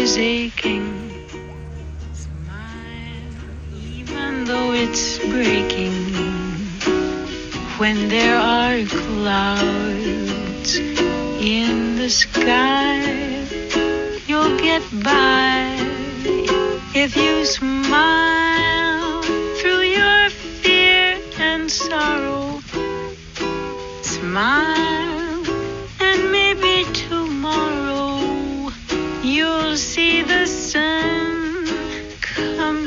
is aching. Smile, even though it's breaking. When there are clouds in the sky, you'll get by if you smile through your fear and sorrow. Smile,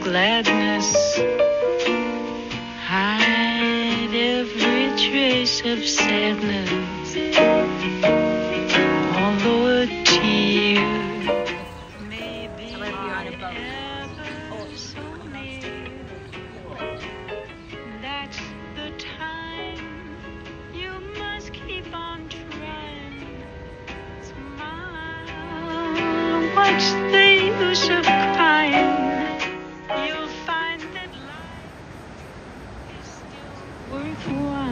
gladness. Hide every trace of sadness. Although a tear may be ever so near, that's the time you must keep on trying. Smile, watch the 我一听啊。